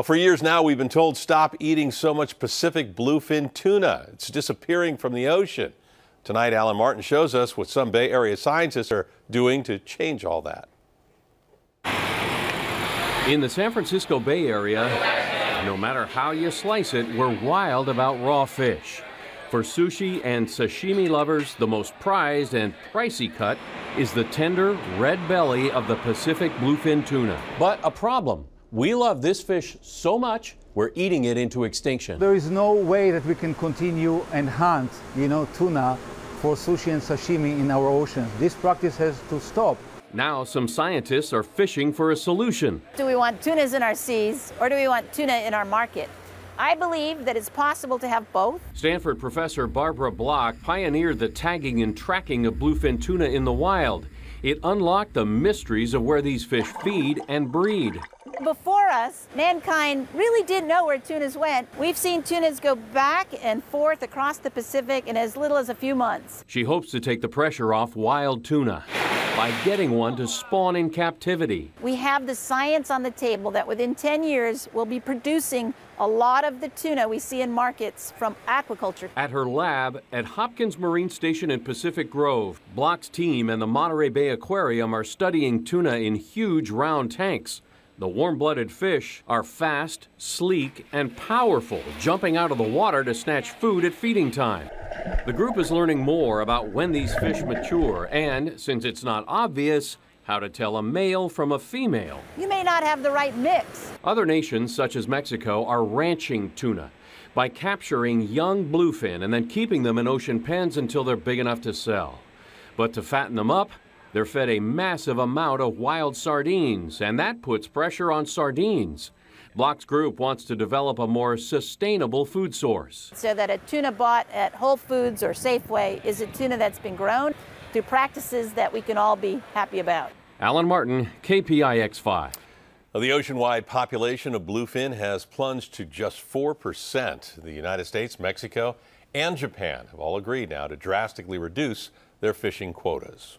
Well, for years now, we've been told stop eating so much Pacific bluefin tuna. It's disappearing from the ocean. Tonight, Allen Martin shows us what some Bay Area scientists are doing to change all that. In the San Francisco Bay Area, no matter how you slice it, we're wild about raw fish. For sushi and sashimi lovers, the most prized and pricey cut is the tender red belly of the Pacific bluefin tuna. But a problem. We love this fish so much, we're eating it into extinction. There is no way that we can continue and hunt, you know, tuna for sushi and sashimi in our oceans. This practice has to stop. Now, some scientists are fishing for a solution. Do we want tunas in our seas or do we want tuna in our market? I believe that it's possible to have both. Stanford professor Barbara Block pioneered the tagging and tracking of bluefin tuna in the wild. It unlocked the mysteries of where these fish feed and breed. Before us, mankind really didn't know where tunas went. We've seen tunas go back and forth across the Pacific in as little as a few months. She hopes to take the pressure off wild tuna by getting one to spawn in captivity. We have the science on the table that within 10 years we'll be producing a lot of the tuna we see in markets from aquaculture. At her lab at Hopkins Marine Station in Pacific Grove, Block's team and the Monterey Bay Aquarium are studying tuna in huge round tanks. The warm-blooded fish are fast, sleek, and powerful, jumping out of the water to snatch food at feeding time. The group is learning more about when these fish mature and, since it's not obvious, how to tell a male from a female. You may not have the right mix. Other nations, such as Mexico, are ranching tuna by capturing young bluefin and then keeping them in ocean pens until they're big enough to sell. But to fatten them up, they're fed a massive amount of wild sardines, and that puts pressure on sardines. Block's group wants to develop a more sustainable food source. So that a tuna bought at Whole Foods or Safeway is a tuna that's been grown through practices that we can all be happy about. Allen Martin, KPIX 5. The ocean-wide population of bluefin has plunged to just 4%. The United States, Mexico, and Japan have all agreed now to drastically reduce their fishing quotas.